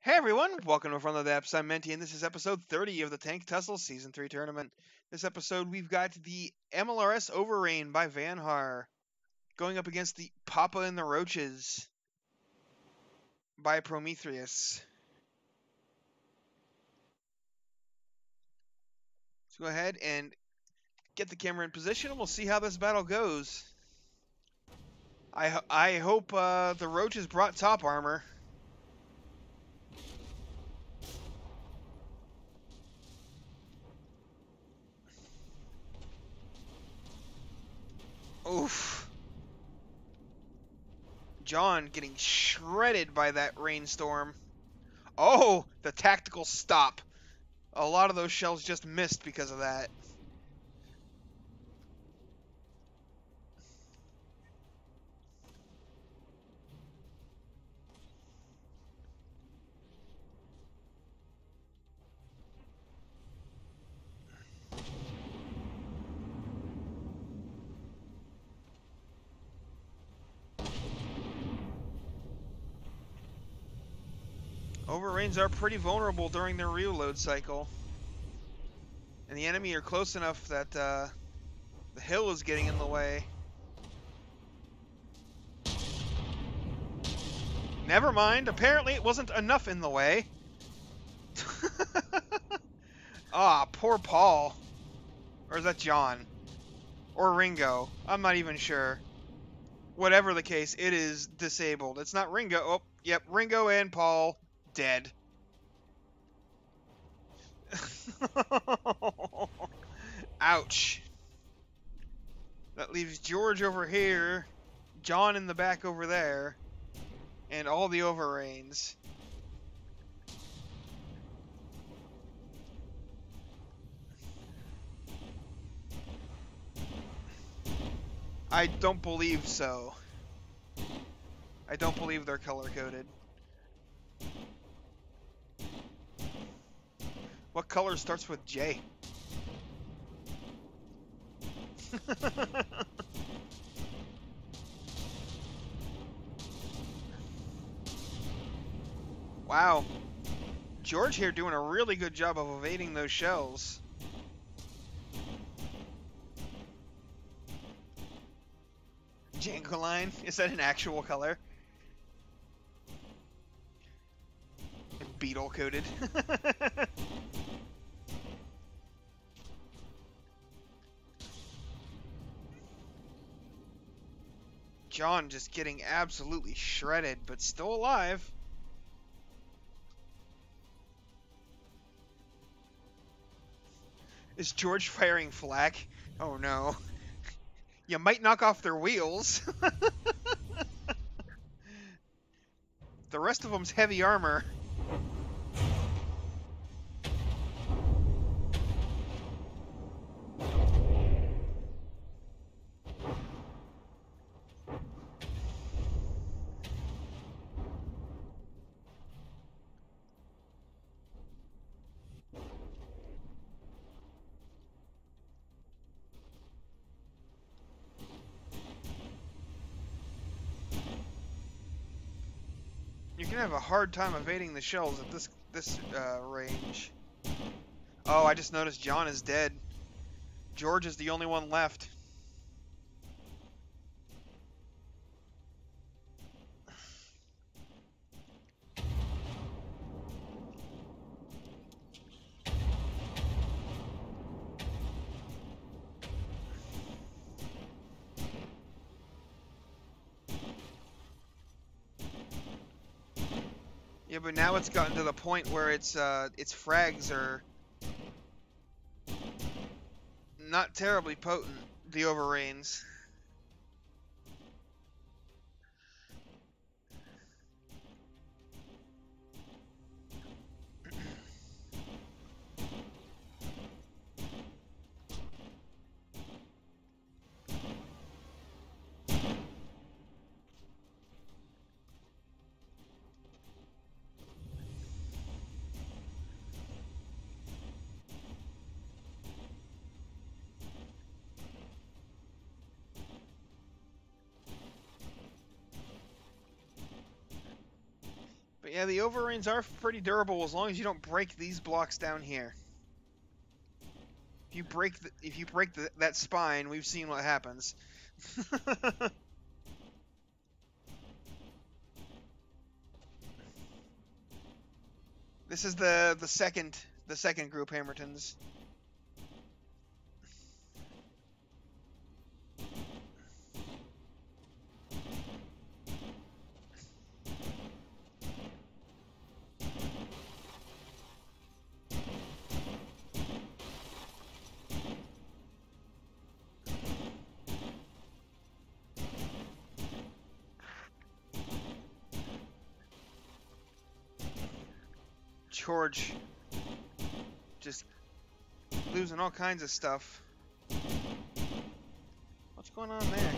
Hey everyone, welcome to From the Depths. I'm Menti, and this is episode 30 of the Tank Tussle Season 3 tournament. This episode, we've got the MLRS Overrain by Vanhar going up against the Papa and the Roaches by Prometheus. Let's go ahead and get the camera in position, and we'll see how this battle goes. I, ho- I hope uh, the Roaches brought top armor. Oof. John getting shredded by that rainstorm. Oh, the tactical stop. A lot of those shells just missed because of that. Are pretty vulnerable during their reload cycle. And the enemy are close enough that uh, the hill is getting in the way. Never mind, apparently it wasn't enough in the way. Ah, poor Paul. Or is that John? Or Ringo? I'm not even sure. Whatever the case, it is disabled. It's not Ringo. Oh, yep, Ringo and Paul dead. Ouch. That leaves George over here, John in the back over there, and all the overrains. I don't believe so. I don't believe they're color What color starts with J? wow. George here doing a really good job of evading those shells. Jangoline? Is that an actual color? Beetle coated. John just getting absolutely shredded, but still alive. Is George firing flak? Oh no. You might knock off their wheels. the rest of them's heavy armor. Gonna have a hard time evading the shells at this this uh, range. Oh, I just noticed John is dead. George is the only one left. Yeah, but now it's gotten to the point where its uh, its frags are not terribly potent. The overrains. But yeah, the Overrains are pretty durable as long as you don't break these blocks down here. If you break the, if you break the, that spine, we've seen what happens. this is the the second the second group Hammertons. George just losing all kinds of stuff. What's going on there?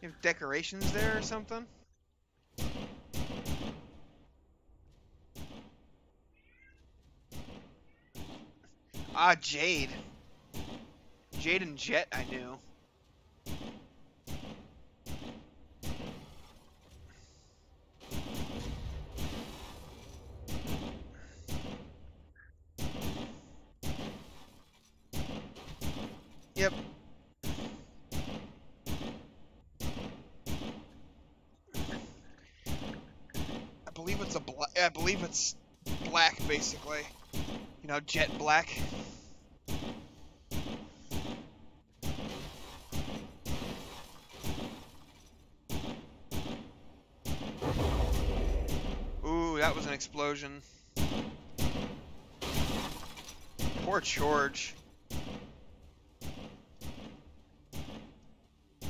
You have decorations there or something? Ah, Jade. Jade and Jet, I knew. Yep. I believe it's a black. I believe it's black, basically. You know, jet black. Ooh, that was an explosion. Poor George.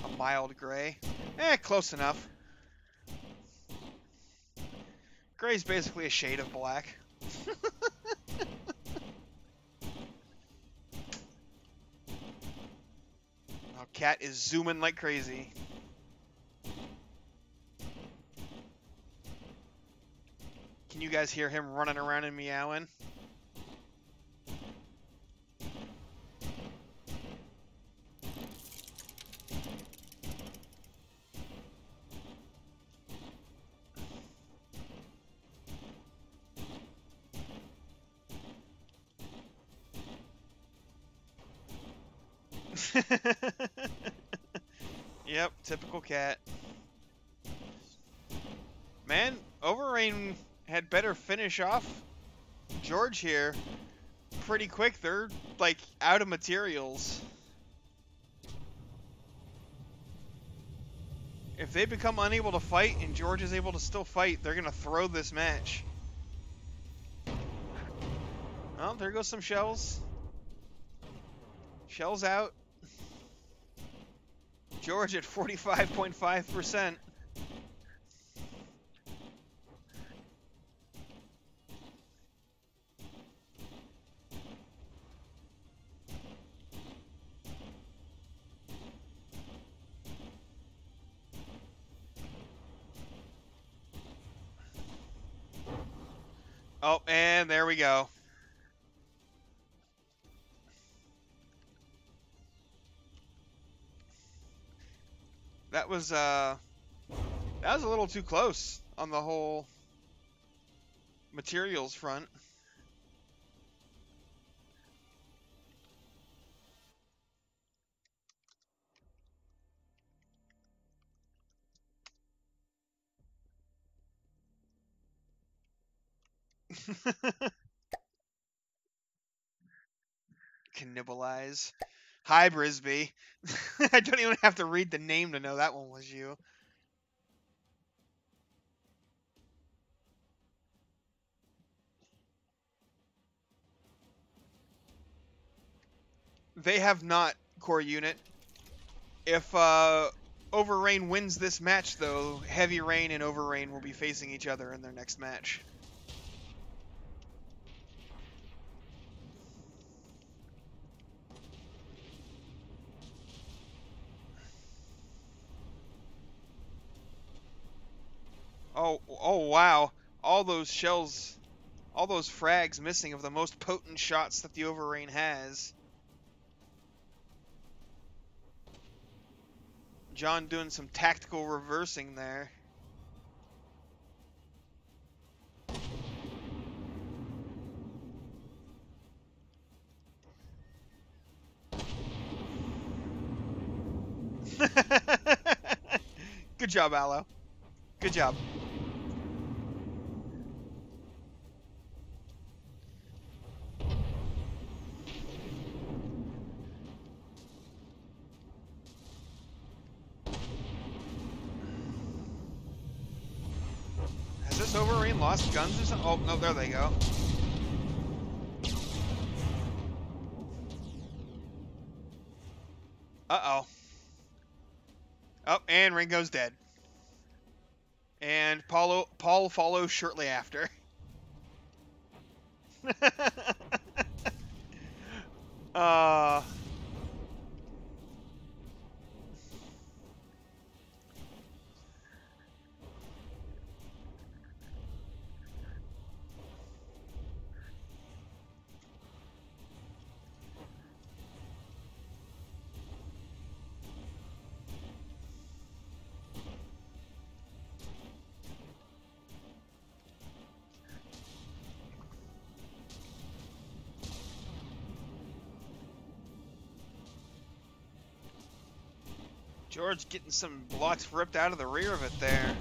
A mild gray. Eh, close enough. Gray's basically a shade of black. oh, cat is zooming like crazy. Can you guys hear him running around and meowing? yep, typical cat. Man, Overrain had better finish off George here pretty quick. They're, like, out of materials. If they become unable to fight and George is able to still fight, they're going to throw this match. Well, there goes some shells. Shells out. George at 45.5%. Oh, and there we go. That was uh, that was a little too close on the whole materials front. Cannibalize. Hi, Brisby. I don't even have to read the name to know that one was you. They have not, core unit. If uh, Overrain wins this match, though, Heavy Rain and Overrain will be facing each other in their next match. Oh, oh wow. All those shells, all those frags missing of the most potent shots that the Overrain has. John doing some tactical reversing there. Good job, Allo. Good job. Ringo's dead. And Paulo, Paul follows shortly after. uh... George getting some blocks ripped out of the rear of it there.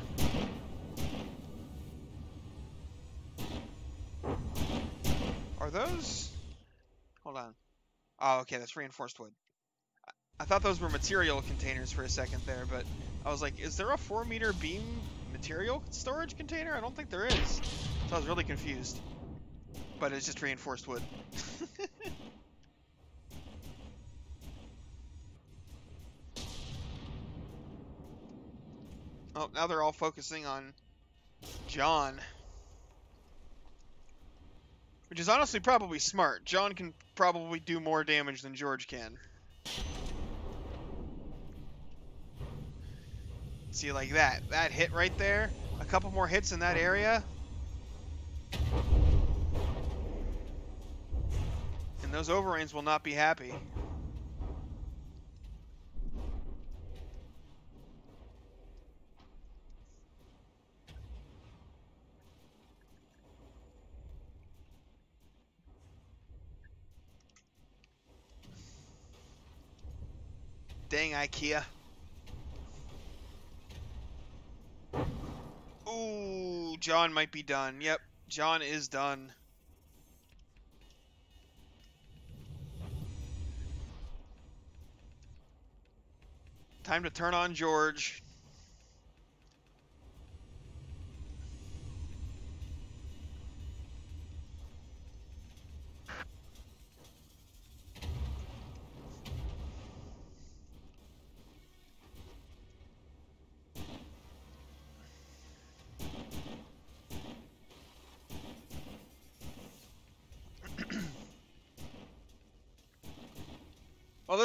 Are those... Hold on. Oh, okay, that's reinforced wood. I thought those were material containers for a second there, but I was like, is there a 4 meter beam material storage container? I don't think there is. So I was really confused. But it's just reinforced wood. Oh, now they're all focusing on John. Which is honestly probably smart. John can probably do more damage than George can. See, like that. That hit right there. A couple more hits in that area. And those Overrains will not be happy. Dang IKEA. Ooh, John might be done. Yep, John is done. Time to turn on George.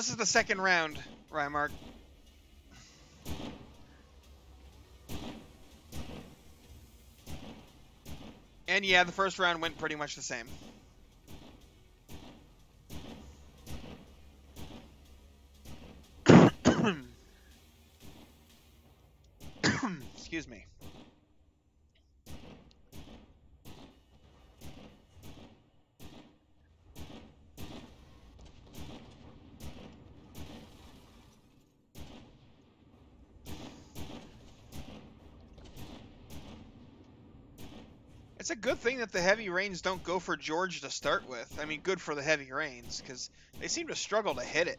This is the second round, Rymark. And yeah, the first round went pretty much the same. Excuse me. Good thing that the heavy rains don't go for George to start with. I mean, good for the heavy rains, because they seem to struggle to hit it.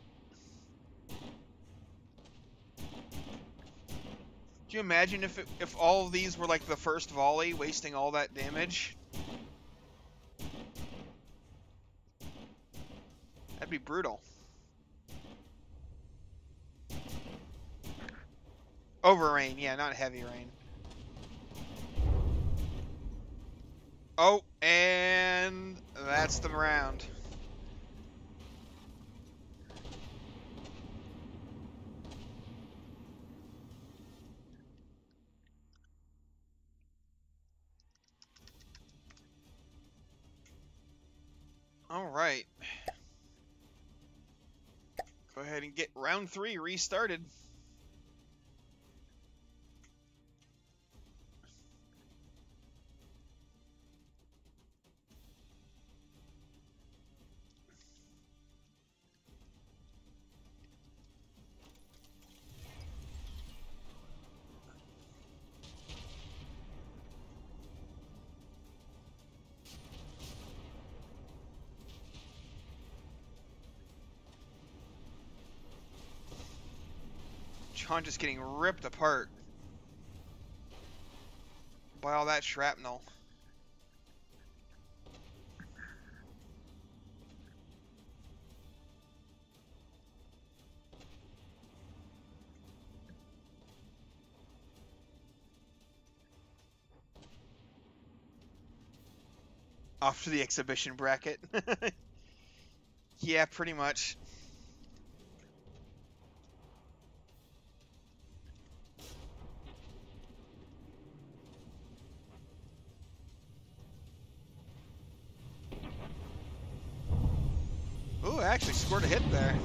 Do you imagine if it, if all of these were like the first volley, wasting all that damage? That'd be brutal. Over rain, yeah, not heavy rain. Oh, and that's the round. All right. Go ahead and get round three restarted. Just getting ripped apart by all that shrapnel. Off to the exhibition bracket. yeah, pretty much. Ooh, I actually scored a hit there.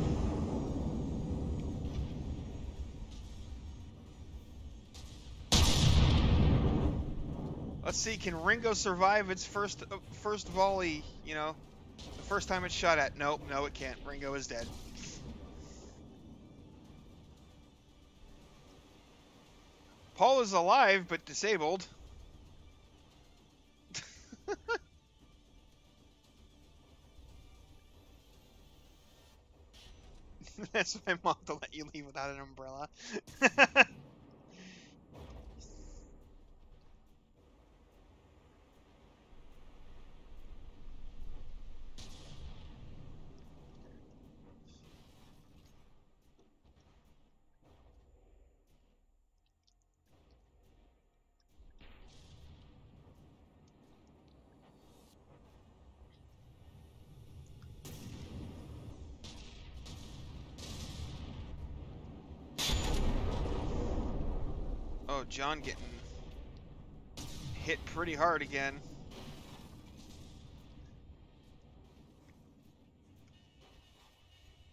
Let's see, can Ringo survive its first uh, first volley, you know, the first time it's shot at? Nope, no it can't. Ringo is dead. Paul is alive, but disabled. That's my mom to let you leave without an umbrella. oh, John getting hit pretty hard again.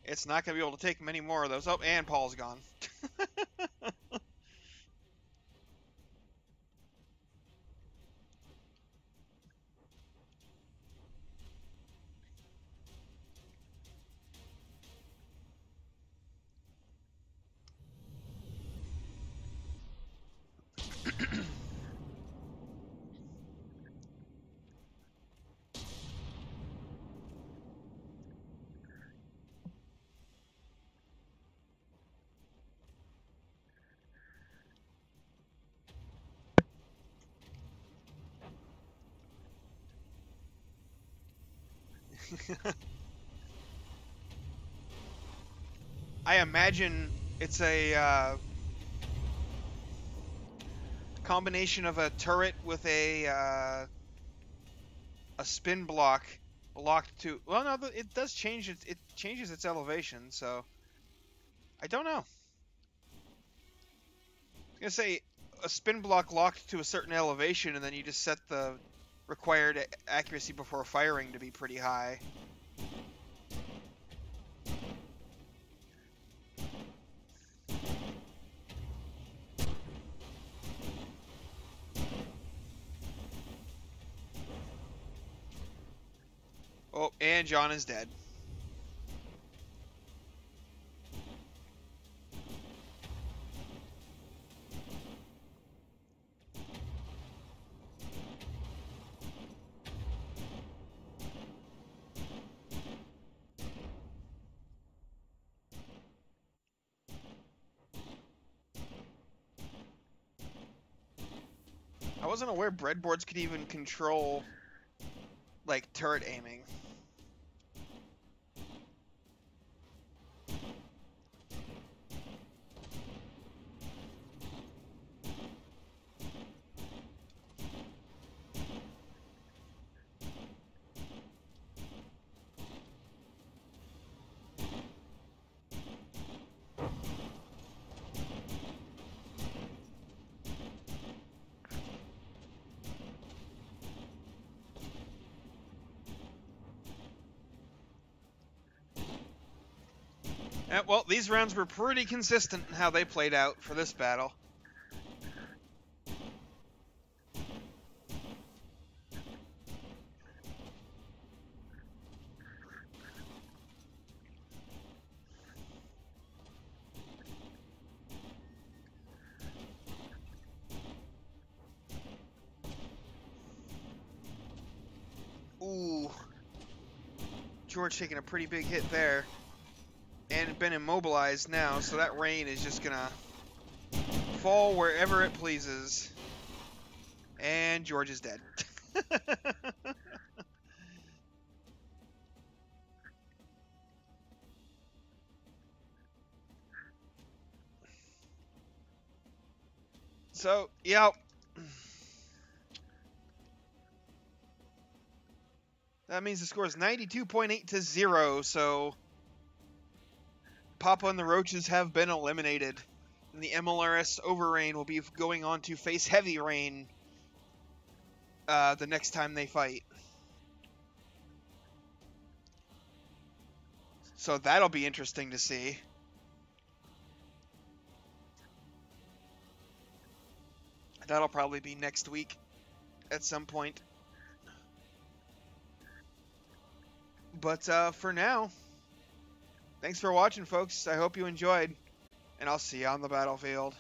It's not going to be able to take many more of those. Oh, and Paul's gone. I imagine it's a uh, combination of a turret with a uh, a spin block locked to. Well, no, it does change it. It changes its elevation, so I don't know. I was gonna say a spin block locked to a certain elevation, and then you just set the required accuracy before firing to be pretty high. Oh, and John is dead. Wasn't aware breadboards could even control, like, turret aiming. Yeah, well, these rounds were pretty consistent in how they played out for this battle. Ooh. George taking a pretty big hit there and been immobilized now, so that rain is just gonna fall wherever it pleases. And George is dead. so, yep. That means the score is 92.8 to 0, so Papa and the Roaches have been eliminated. And the MLRS Overrain will be going on to face Heavy Rain uh, the next time they fight. So that'll be interesting to see. That'll probably be next week at some point. But uh, for now, thanks for watching, folks. I hope you enjoyed, and I'll see you on the battlefield.